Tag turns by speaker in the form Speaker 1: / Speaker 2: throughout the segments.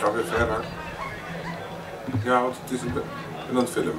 Speaker 1: ga weer verder. Ja, want het is een... En dan film.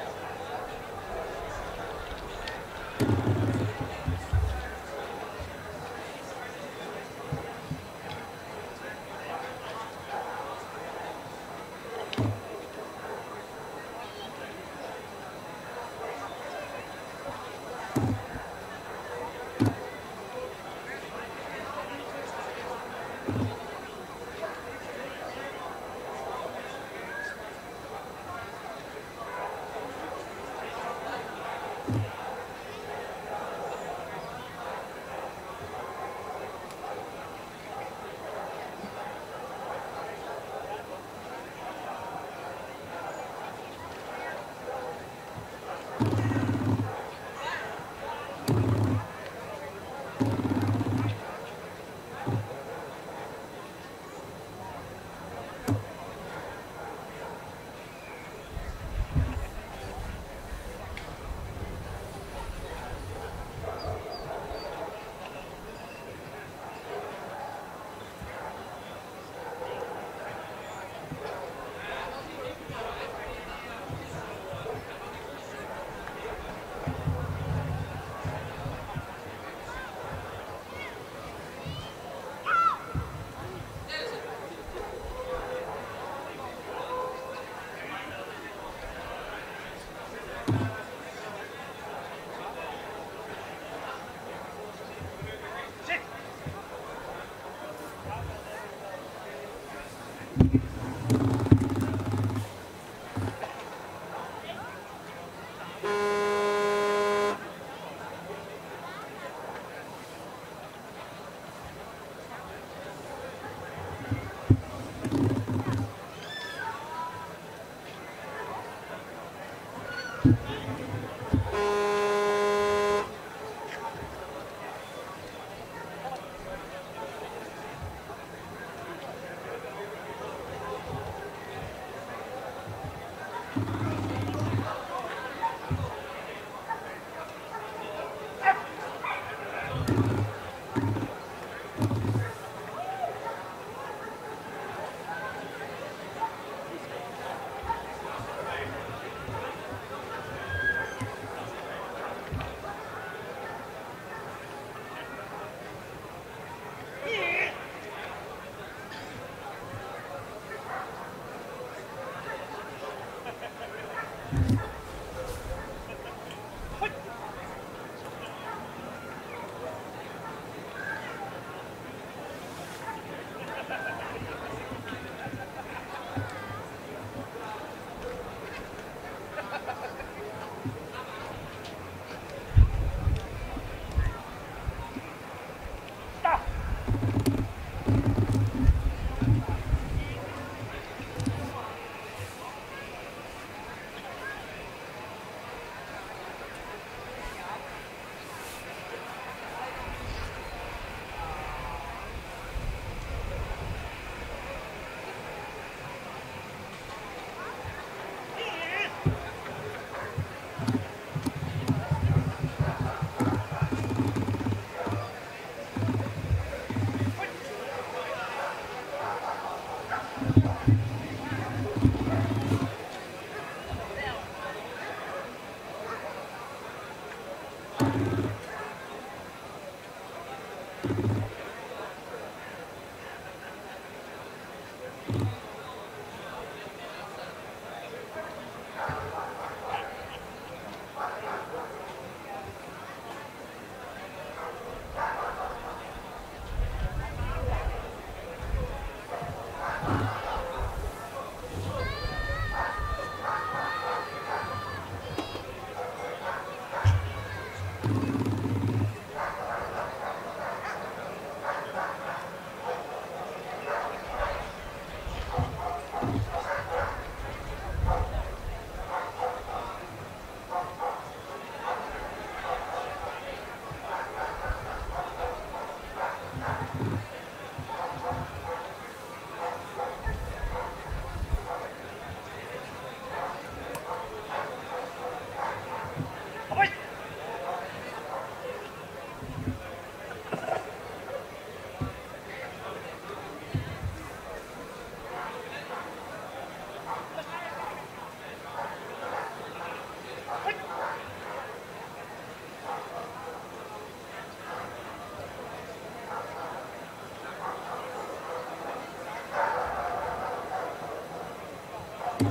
Speaker 2: Bye.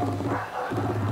Speaker 2: あっ!